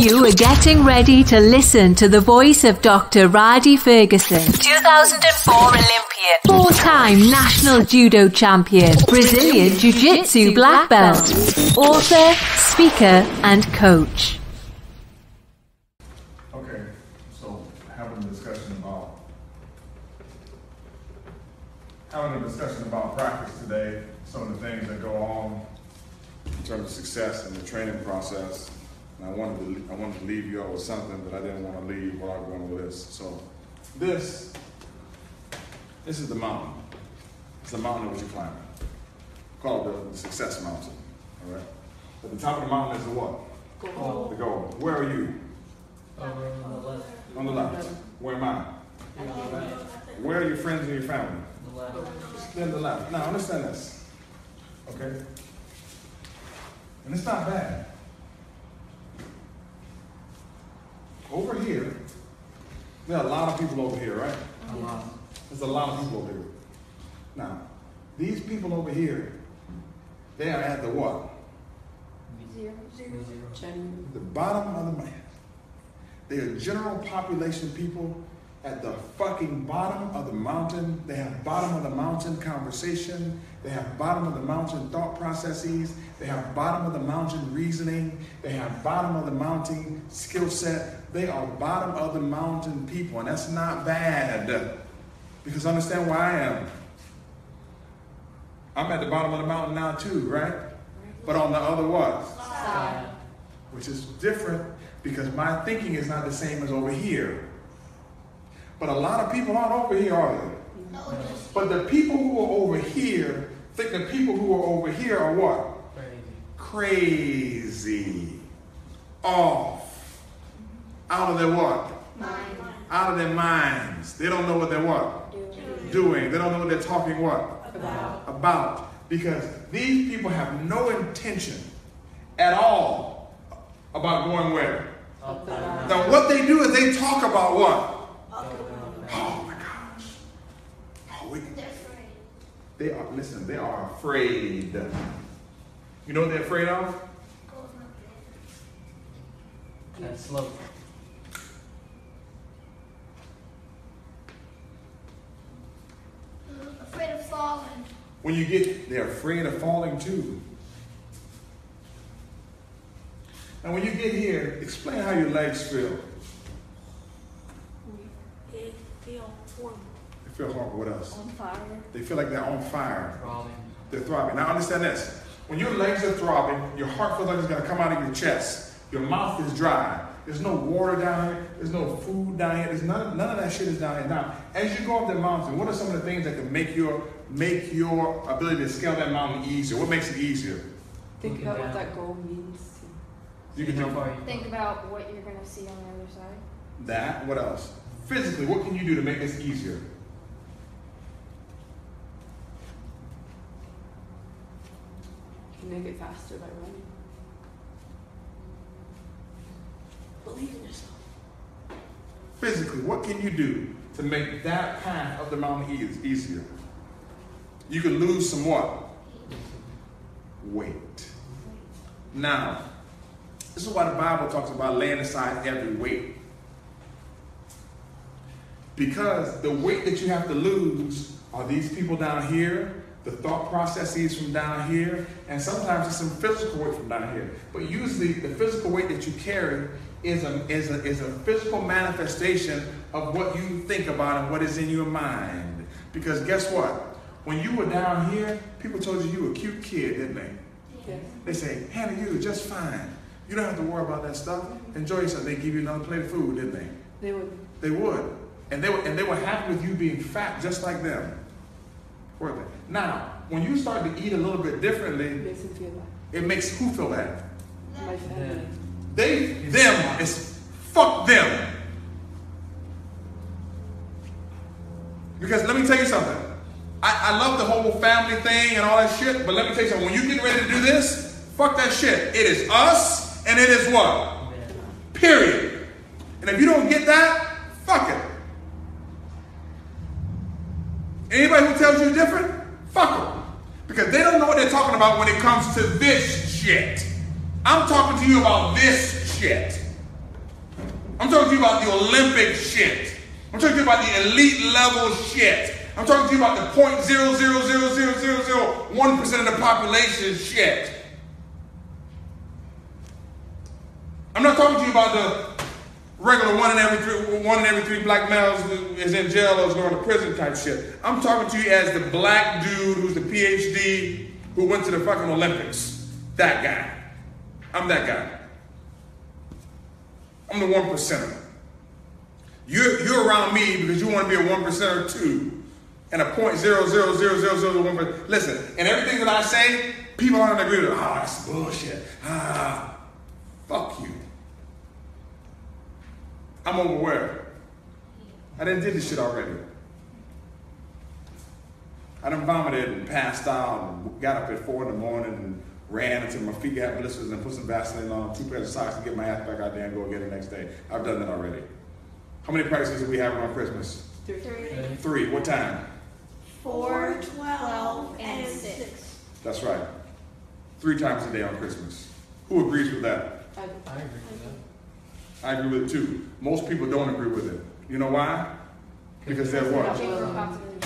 You are getting ready to listen to the voice of Dr. Rhadi Ferguson, 2004 Olympian, four-time national judo champion, Brazilian Jiu-Jitsu black belt, author, speaker, and coach. Okay, so having a discussion about having a discussion about practice today, some of the things that go on in terms of success in the training process. And I wanted to I wanted to leave you all with something, but I didn't want to leave without going with this. So this this is the mountain. It's the mountain that you're climbing. Called the, the success mountain. All right. At the top of the mountain is the what? Goal. The goal. Where are you? Over on the left. On the left. Where am I? On the right. Where are your friends and your family? On the left. Then the left. Now understand this. Okay? And it's not bad. Over here, there are a lot of people over here, right? A lot. There's a lot of people over here. Now, these people over here, they are at the what? Zero. Zero. the bottom of the man. They are general population people at the fucking bottom of the mountain. They have bottom of the mountain conversation. They have bottom of the mountain thought processes. They have bottom of the mountain reasoning. They have bottom of the mountain skill set. They are bottom of the mountain people, and that's not bad. Because understand where I am. I'm at the bottom of the mountain now too, right? But on the other what? Side. which is different because my thinking is not the same as over here. But a lot of people aren't over here, are they? But the people who are over here think the people who are over here are what? Crazy. Crazy. Off. Out of their what? Out of their minds. They don't know what they're what? Doing. They don't know what they're talking what? About. about because these people have no intention at all about going where. Up and down. Now, what they do is they talk about what? Go. Oh my gosh. Oh, we, they are, listen, they are afraid. You know what they're afraid of? That slope. Afraid of falling. When you get, they're afraid of falling too. Now, when you get here, explain how your legs feel. It feel horrible. They feel horrible. What else? On fire. They feel like they're on fire. Crawling. They're throbbing. Now understand this. When your legs are throbbing, your heart feels like it's gonna come out of your chest. Your mouth is dry. There's no water down here. There's no food down here. There's none, none of that shit is down here. Now, as you go up the mountain, what are some of the things that can make your make your ability to scale that mountain easier? What makes it easier? Think about what that goal means. You can See how do Think about what you're gonna see on the other side. that. What else? Physically, what can you do to make this easier? You can make it faster by running. Believe in yourself. Physically, what can you do to make that path up the mountain easier? You can lose some what? Weight. Now, this is why the Bible talks about laying aside every weight. Because the weight that you have to lose are these people down here, the thought processes from down here, and sometimes it's some physical weight from down here. But usually, the physical weight that you carry is a, is a, is a physical manifestation of what you think about and what is in your mind. Because guess what? When you were down here, people told you you were a cute kid, didn't they? Yes. They say, Hannah, you're just fine. You don't have to worry about that stuff. Enjoy yourself. They give you another plate of food, didn't they? They would. They would. And they were, and they were happy with you being fat just like them. Were they? Now, when you start to eat a little bit differently, Makes them feel it makes who feel bad? my family. They, them, is fuck them. Because let me tell you something. I, I love the whole family thing and all that shit, but let me tell you something. When you get ready to do this, fuck that shit. It is us and it is what? Period. And if you don't get that, fuck it. Anybody who tells you different, fuck them. Because they don't know what they're talking about when it comes to this shit. I'm talking to you about this shit. I'm talking to you about the Olympic shit. I'm talking to you about the elite level shit. I'm talking to you about the point zero zero zero zero zero zero one percent of the population shit. I'm not talking to you about the regular one in every three, one in every three black males who is in jail or is going to prison type shit. I'm talking to you as the black dude who's the PhD who went to the fucking Olympics. That guy. I'm that guy. I'm the one percenter. You're, you're around me because you want to be a one percenter too. And a point zero zero zero zero zero one percent. Listen, and everything that I say, people aren't agree with. Ah, oh, that's bullshit. Ah, fuck you. I'm overwhelmed. I didn't did this shit already. I done vomited and passed out and got up at four in the morning and ran until my feet got blisters and put some Vaseline on, two pairs of socks to get my ass back out there and go again the next day. I've done that already. How many practices do we have on Christmas? Three. Three. Three. What time? Four, twelve, and six. That's right. Three times a day on Christmas. Who agrees with that? I, I agree with that. I agree with it too. Most people don't agree with it. You know why? Because they're what?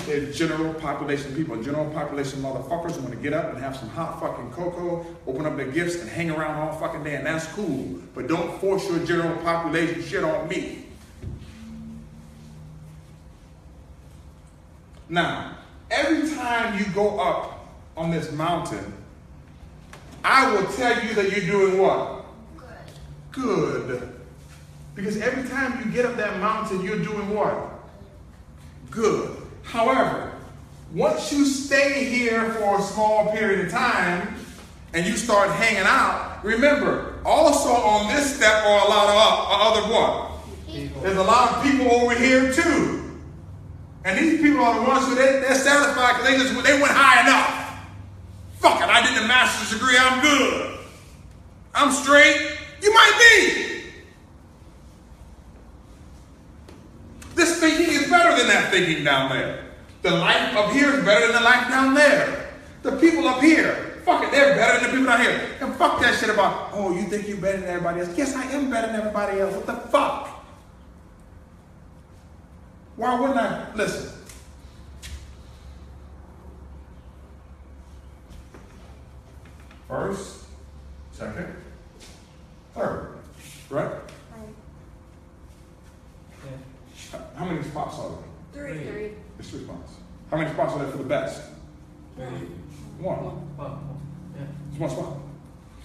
General population. They're general population people. General population motherfuckers want to get up and have some hot fucking cocoa, open up their gifts, and hang around all fucking day, and that's cool. But don't force your general population shit on me. Now, every time you go up on this mountain, I will tell you that you're doing what? Good. Good. Because every time you get up that mountain, you're doing what? Good. However, once you stay here for a small period of time and you start hanging out, remember, also on this step are a lot of uh, other what? People. There's a lot of people over here too. And these people are the ones who they, they're satisfied because they just they went high enough. Fuck it, I did a master's degree, I'm good. I'm straight. You might be. This thinking is better than that thinking down there. The life up here is better than the life down there. The people up here, fuck it, they're better than the people down here. And fuck that shit about, oh, you think you're better than everybody else. Yes, I am better than everybody else. What the fuck? Why wouldn't I? Listen. First, second, third, right? Yeah. How many spots are there? Three. Three. There's three spots. How many spots are there for the best? Three. One. Well, yeah. It's one spot.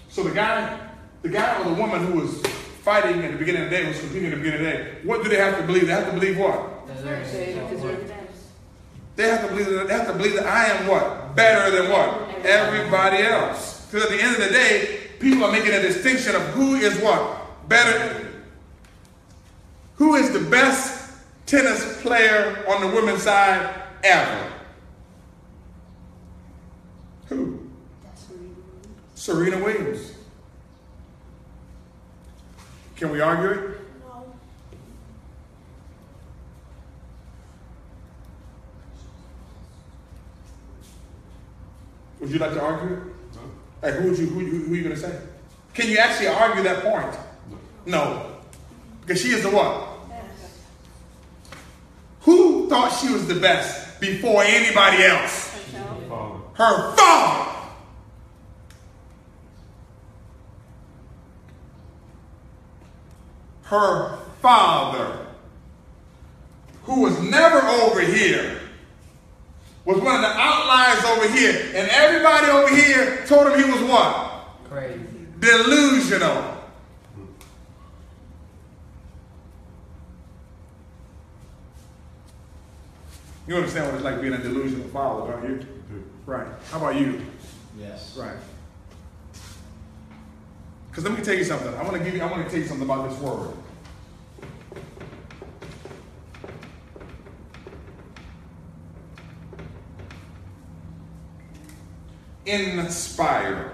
So the guy, the guy or the woman who was fighting at the beginning of the day, was competing at the beginning of the day, what do they have to believe? They have to believe what? They it. deserve that. They have to believe that they have to believe that I am what? Better than what? Everybody else. Because at the end of the day, people are making a distinction of who is what? Better. Who is the best tennis player on the women's side ever? Who? Serena Williams. Can we argue it? No. Would you like to argue it? No. Hey, who would you who, who, who are you gonna say? Can you actually argue that point? No. Because she is the what? Thought she was the best before anybody else? Herself. Her father. Her father, who was never over here, was one of the outliers over here. And everybody over here told him he was what? Crazy. Delusional. You understand what it's like being a delusional father, don't you? Right. How about you? Yes. Right. Because let me tell you something. I want to give you. I want to tell you something about this word. Inspire.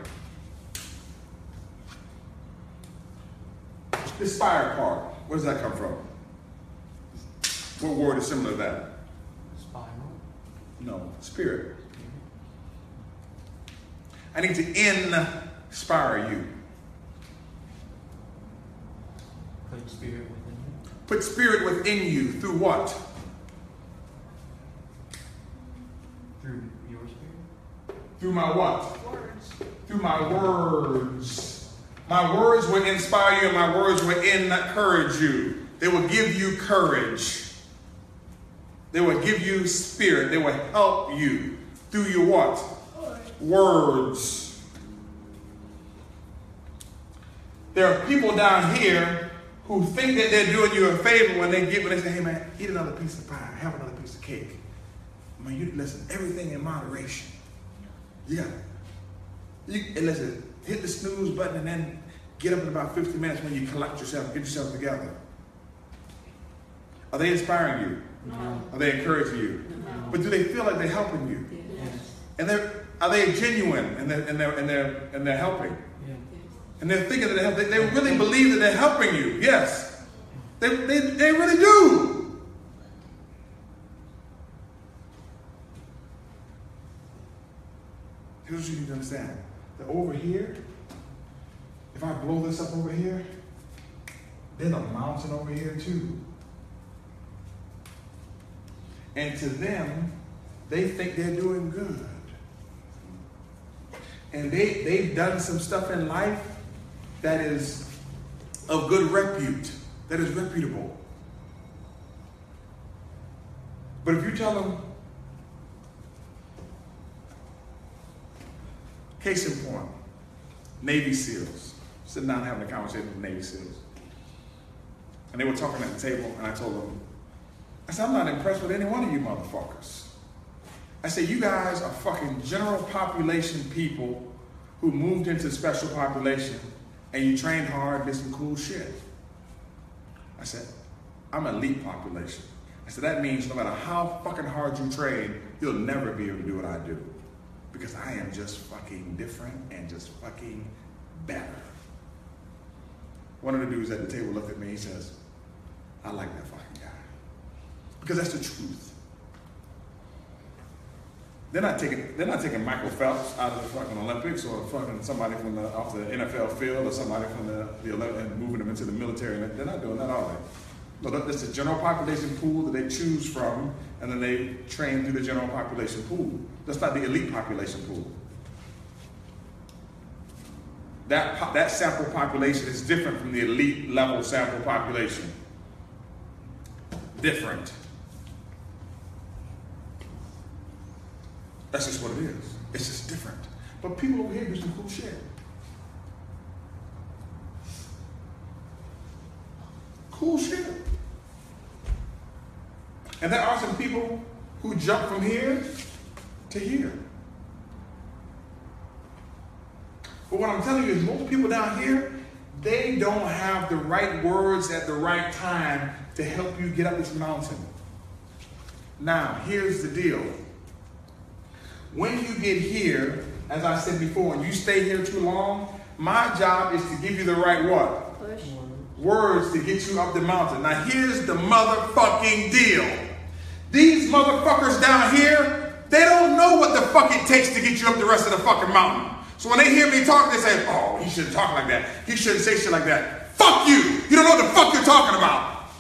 Inspire part. Where does that come from? What word is similar to that? Spiral. No, spirit. I need to inspire you. Put Put spirit within you. Put spirit within you through what? Through your spirit. Through my what? Words. Through my words. My words will inspire you and my words will encourage you. They will give you courage. They will give you spirit. They will help you through your what? Words. There are people down here who think that they're doing you a favor when they get when they say, hey man, eat another piece of pie, have another piece of cake. Man, you listen, everything in moderation. Yeah. You listen, hit the snooze button and then get up in about 50 minutes when you collect yourself, get yourself together. Are they inspiring you? Are they encouraging you? But do they feel like they're helping you? And they're are they genuine and they're and they're and they're and they're helping? Yeah. And they're thinking that they're. They, they really believe that they're helping you. Yes. They, they, they really do. Here's what you need to understand. That over here, if I blow this up over here, there's a mountain over here too. And to them, they think they're doing good. And they, they've done some stuff in life that is of good repute, that is reputable. But if you tell them, case in point, Navy SEALs, sitting down having a conversation with Navy SEALs. And they were talking at the table, and I told them, I said, I'm not impressed with any one of you motherfuckers. I said, you guys are fucking general population people who moved into special population and you trained hard, did some cool shit. I said, I'm elite population. I said, that means no matter how fucking hard you train, you'll never be able to do what I do. Because I am just fucking different and just fucking better. One of the dudes at the table looked at me, he says, I like that fucking. Because that's the truth. They're not taking they're not taking Michael Phelps out of the fucking Olympics or fucking somebody from the off the NFL field or somebody from the, the and moving them into the military. They're not doing that, are they? No, that's the general population pool that they choose from, and then they train through the general population pool. That's not the elite population pool. That, po- that sample population is different from the elite level sample population. Different. That's just what it is. It's just different. But people over here do some cool shit. Cool shit. And there are some people who jump from here to here. But what I'm telling you is most people down here, they don't have the right words at the right time to help you get up this mountain. Now, here's the deal. When you get here, as I said before, and you stay here too long, my job is to give you the right what? Push. Words to get you up the mountain. Now here's the motherfucking deal. These motherfuckers down here, they don't know what the fuck it takes to get you up the rest of the fucking mountain. So when they hear me talk, they say, oh, he shouldn't talk like that. He shouldn't say shit like that. Fuck you. You don't know what the fuck you're talking about.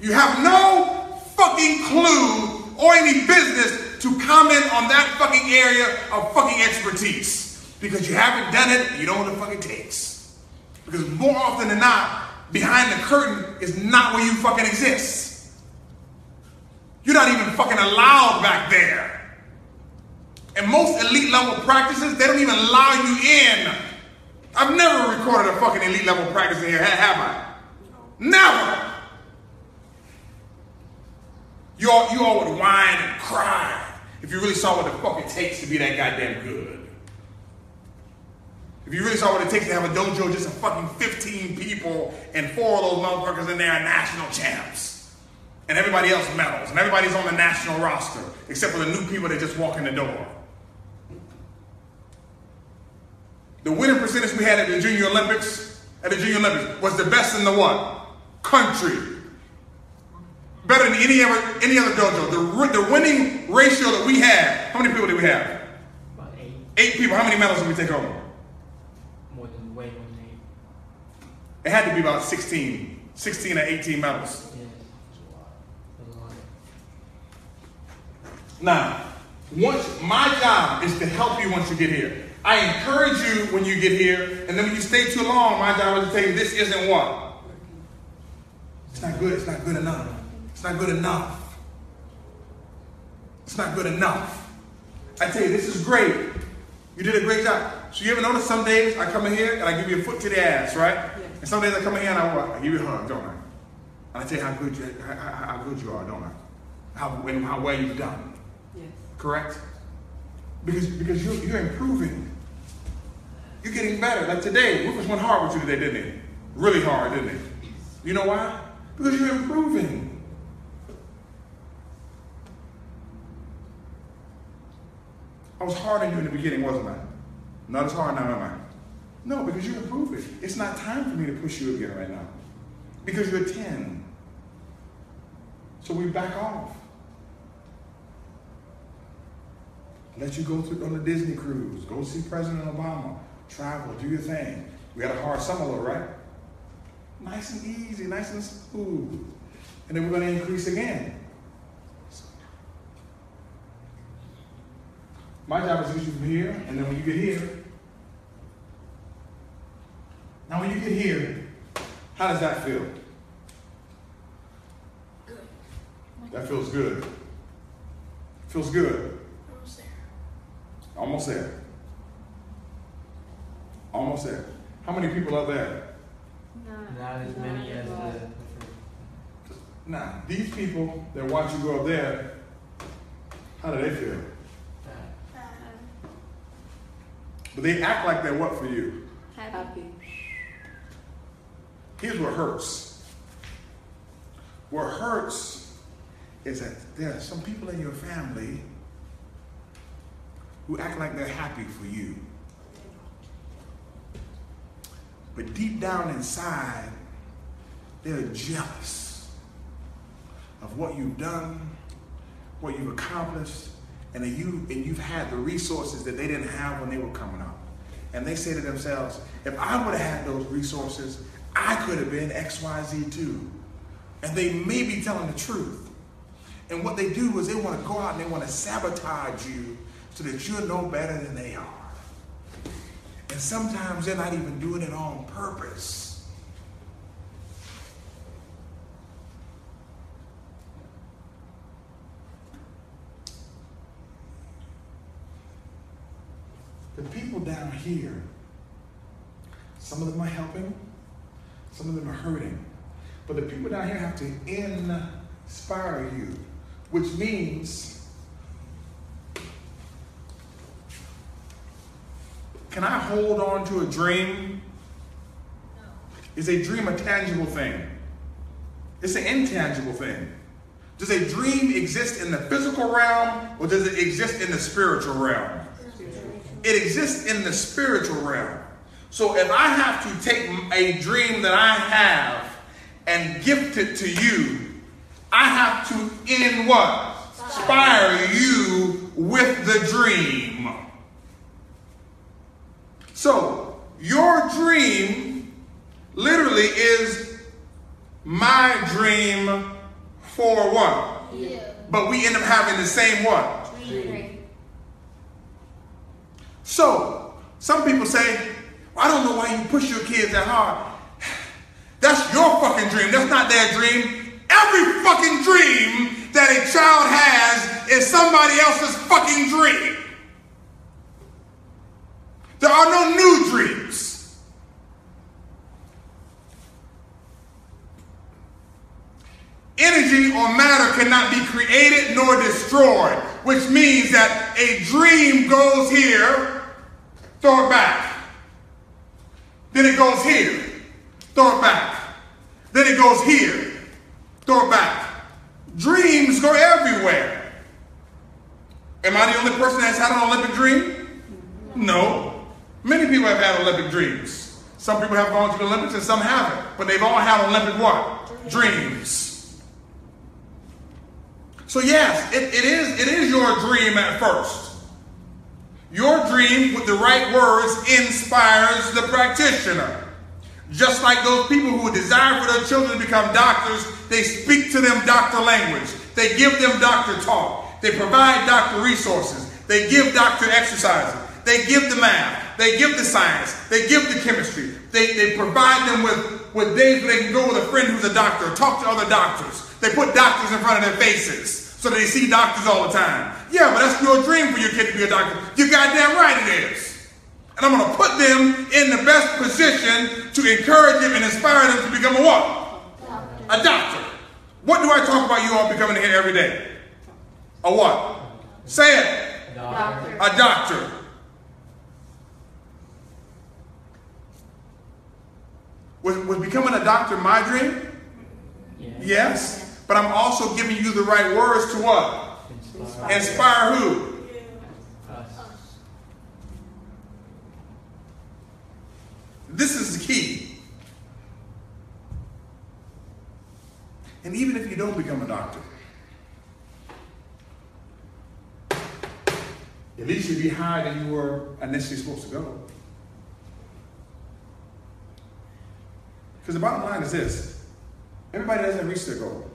You have no fucking clue or any business to comment on that fucking area of fucking expertise. Because you haven't done it, you don't know what the fuck it takes. Because more often than not, behind the curtain is not where you fucking exist. You're not even fucking allowed back there. And most elite level practices, they don't even allow you in. I've never recorded a fucking elite level practice in here, have I? Never. You all, you all would whine and cry if you really saw what the fuck it takes to be that goddamn good. If you really saw what it takes to have a dojo just of fucking 15 people and four of those motherfuckers in there are national champs. And everybody else medals. And everybody's on the national roster. Except for the new people that just walk in the door. The winning percentage we had at the Junior Olympics, at the Junior Olympics, was the best in the what? Country. Better than any other any other dojo. The, the winning ratio that we have. how many people do we have? About eight. Eight people. How many medals did we take home? More than way more than eight. It had to be about 16, 16 or 18 medals. Yes. That's a lot. Now, once my job is to help you once you get here. I encourage you when you get here, and then when you stay too long, my job is to tell you this isn't what. It's not good. It's not good enough. It's not good enough. It's not good enough. I tell you, this is great. You did a great job. So you ever notice some days I come in here and I give you a foot to the ass, right? And some days I come in here and I? I give you a hug, don't I? And I tell you how good you how, how, how good you are, don't I? How and how well you've done. Yes. Correct? Because because you're, you're improving. You're getting better. Like today, Rufus went hard with you today, didn't he? Really hard, didn't he? You know why? Because you're improving. I was hard on you in the beginning, wasn't I? Not as hard now, am I? No, because you're improving. It's not time for me to push you again right now. Because you're 10. So we back off. Let you go through on the Disney cruise. Go see President Obama. Travel, do your thing. We had a hard summer, though, right? Nice and easy, nice and smooth. And then we're going to increase again. My job is to get you from here, and then when you get here, now when you get here, how does that feel? Good. That feels good. Feels good. Almost there. Almost there. Almost there. How many people are there? Not as many as the, the. Now, these people that watch you go up there, how do they feel? But they act like they're what for you? Happy. Here's what hurts. What hurts is that there are some people in your family who act like they're happy for you. But deep down inside, they're jealous of what you've done, what you've accomplished, and that you and you've had the resources that they didn't have when they were coming up. And they say to themselves, if I would have had those resources, I could have been XYZ too. And they may be telling the truth. And what they do is they want to go out and they want to sabotage you so that you're no better than they are. And sometimes they're not even doing it on purpose. The people down here, some of them are helping, some of them are hurting. But the people down here have to inspire you, which means can I hold on to a dream? Is a dream a tangible thing? It's an intangible thing. Does a dream exist in the physical realm or does it exist in the spiritual realm? It exists in the spiritual realm. So if I have to take a dream that I have and gift it to you, I have to in what? Inspire you with the dream. So your dream literally is my dream for what? Yeah. But we end up having the same what? Dream. So, some people say, I don't know why you push your kids that hard. That's your fucking dream. That's not their dream. Every fucking dream that a child has is somebody else's fucking dream. There are no new dreams. Energy or matter cannot be created nor destroyed, which means that a dream goes here, throw it back. Then it goes here, throw it back. Then it goes here, throw it back. Dreams go everywhere. Am I the only person that's had an Olympic dream? No. Many people have had Olympic dreams. Some people have gone to the Olympics and some haven't. But they've all had Olympic what? Dreams. So yes, it, it is it is your dream at first. Your dream with the right words inspires the practitioner. Just like those people who desire for their children to become doctors, they speak to them doctor language. They give them doctor talk. They provide doctor resources. They give doctor exercises. They give the math. They give the science. They give the chemistry. They, they provide them with, with days where they can go with a friend who's a doctor, talk to other doctors. They put doctors in front of their faces so they see doctors all the time. Yeah, but that's your dream for your kid to be a doctor. You goddamn right it is. And I'm going to put them in the best position to encourage them and inspire them to become a what? Doctor. A doctor. What do I talk about you all becoming here every day? A what? Say it. Doctor. A doctor. Was, was becoming a doctor my dream? Yeah. Yes. But I'm also giving you the right words to what? Inspire. Inspire who? Us. This is the key. And even if you don't become a doctor, at least you'll be higher than you were initially supposed to go. Because the bottom line is this everybody doesn't reach their goal.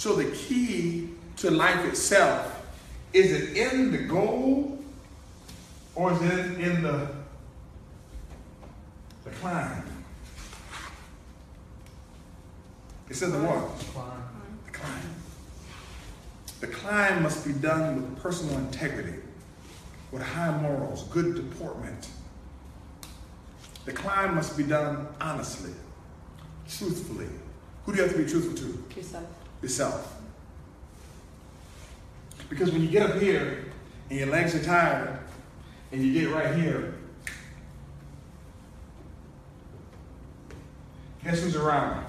So the key to life itself is it in the goal or is it in the, the climb? It's in the what? Climb. The climb. The climb must be done with personal integrity, with high morals, good deportment. The climb must be done honestly, truthfully. Who do you have to be truthful to? Yourself. Yourself. Because when you get up here and your legs are tired and you get right here, guess who's around?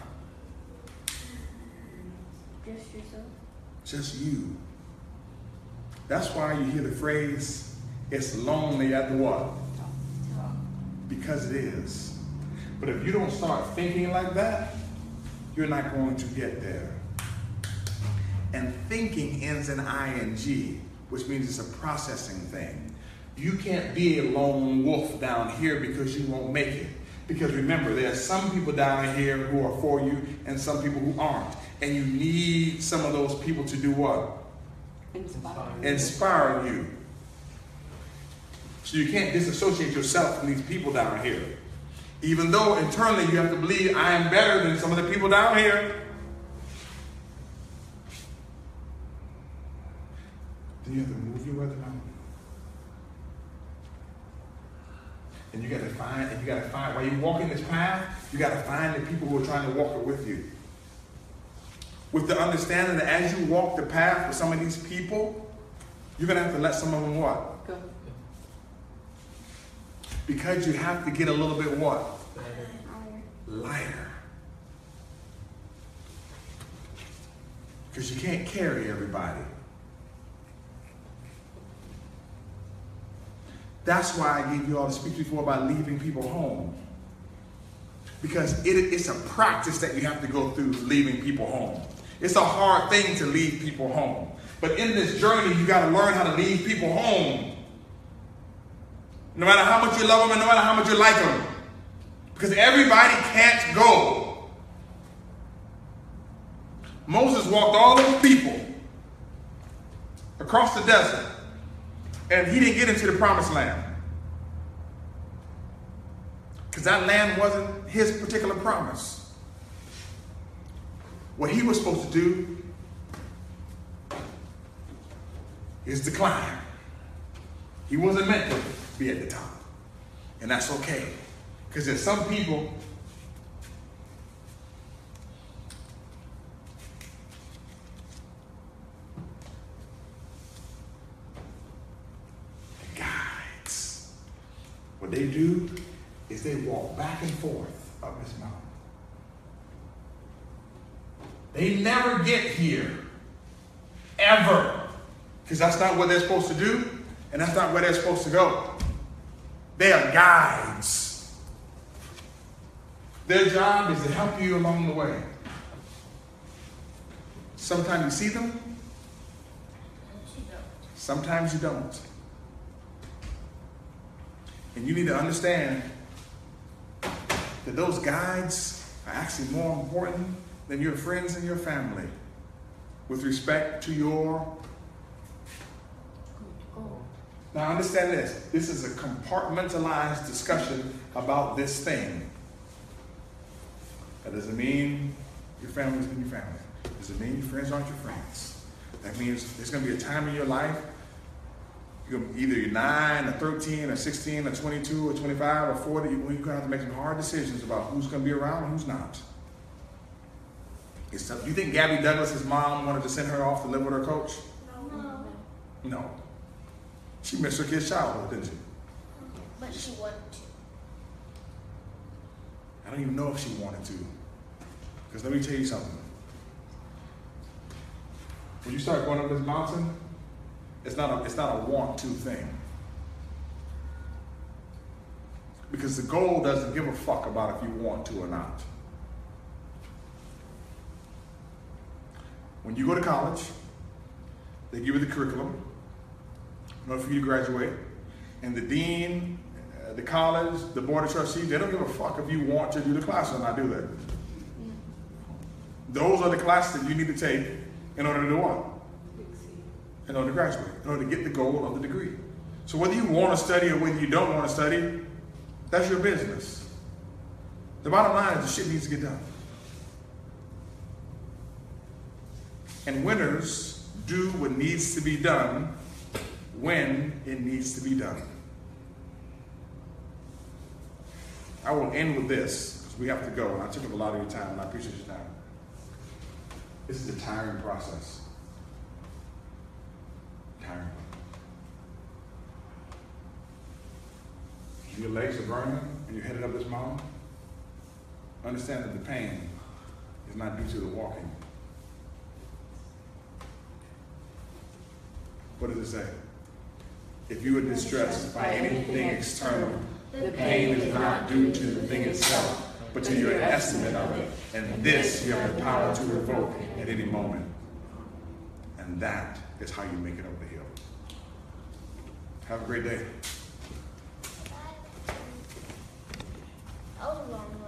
Just yourself. Just you. That's why you hear the phrase, it's lonely at the what? Because it is. But if you don't start thinking like that, you're not going to get there. And thinking ends in ing, which means it's a processing thing. You can't be a lone wolf down here because you won't make it. Because remember, there are some people down here who are for you and some people who aren't. And you need some of those people to do what? Inspire. Inspire you. So you can't disassociate yourself from these people down here. Even though internally you have to believe I am better than some of the people down here. Then you have to move your way to the mountain. And you gotta find, and you gotta find, while you're walking this path, you gotta find the people who are trying to walk it with you. With the understanding that as you walk the path with some of these people, you're gonna have to let some of them what? Go. Because you have to get a little bit what? Better. Lighter. Because you can't carry everybody. That's why I gave you all the speech before about leaving people home. Because it, it's a practice that you have to go through leaving people home. It's a hard thing to leave people home. But in this journey, you got to learn how to leave people home. No matter how much you love them and no matter how much you like them. Because everybody can't go. Moses walked all those people across the desert, and he didn't get into the promised land. Because that land wasn't his particular promise. What he was supposed to do is climb. He wasn't meant to be at the top. And that's okay. Because there's some people guides. What they do is they walk back and forth up this mountain. They never get here. Ever. Because that's not what they're supposed to do, and that's not where they're supposed to go. They are guides. Their job is to help you along the way. Sometimes you see them, sometimes you don't. And you need to understand that those guides are actually more important than your friends and your family with respect to your. Now, understand this this is a compartmentalized discussion about this thing. That doesn't mean your family isn't your family. Doesn't mean your friends aren't your friends. That means there's going to be a time in your life you're either you're 9 or 13 or 16 or 22 or 25 or 40 you're going to have to make some hard decisions about who's going to be around and who's not. It's tough. You think Gabby Douglas's mom wanted to send her off to live with her coach? No. No. She missed her kid's childhood, didn't she? But she wanted to. I don't even know if she wanted to. Because let me tell you something. When you start going up this mountain, it's not a, it's not a want to thing. Because the goal doesn't give a fuck about if you want to or not. When you go to college, they give you the curriculum in order for you to graduate. And the dean, uh, the college, the board of trustees, they don't give a fuck if you want to do the class or not, do that. Those are the classes that you need to take in order to do what? In order to graduate, in order to get the goal of the degree. So whether you want to study or whether you don't want to study, that's your business. The bottom line is the shit needs to get done. And winners do what needs to be done when it needs to be done. I will end with this because we have to go. And I took up a lot of your time, and I appreciate your time. This is a tiring process. Your legs are burning and you're headed up this mountain. Understand that the pain is not due to the walking. What does it say? If you are distressed by anything external, the pain is not due to the thing itself, but to your estimate of it. And this you have the power to revoke at any moment. And that is how you make it up the hill. Have a great day. Oh, Long one.